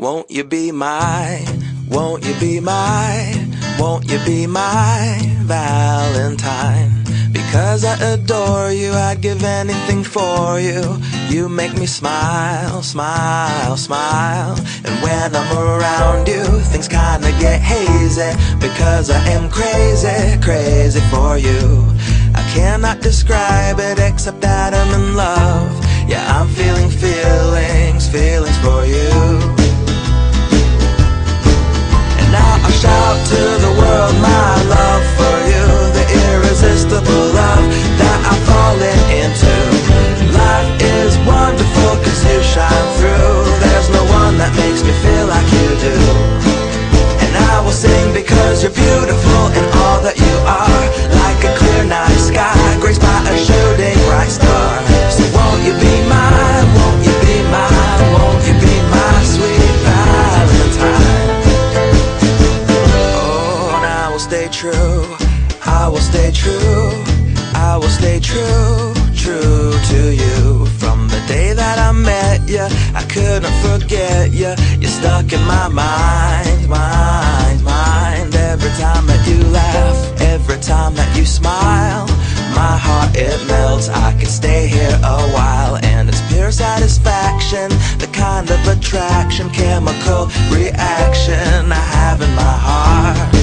Won't you be my, won't you be my, won't you be my Valentine? Because I adore you, I'd give anything for you. You make me smile, smile, smile. And when I'm around you, things kinda get hazy. Because I am crazy, crazy for you. I cannot describe it except that I'm in beautiful and all that you are. Like a clear night sky, graced by a shooting bright star. So won't you be mine? Won't you be mine? Won't you be my sweet Valentine? Oh, and I will stay true. I will stay true. I will stay true, true to you. From the day that I met you, I couldn't forget you. You're stuck in my mind, mind. smile. My heart, it melts. I can stay here a while. And it's pure satisfaction The kind of attraction Chemical reaction I have in my heart.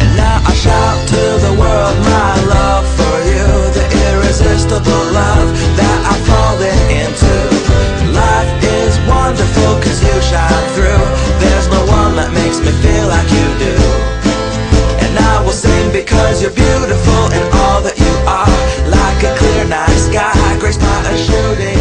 And now I shout to the world My love for you The irresistible love That I've fallen into. Life is wonderful Cause you shine through. There's no one that makes me feel like you do. And I will sing because you're beautiful. embraced by a shooting.